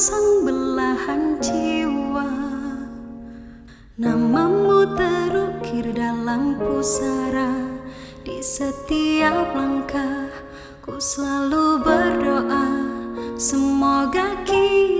Sang belahan jiwa. Namamu terukir dalam pusara Di setiap langkah ku selalu berdoa. Semoga kita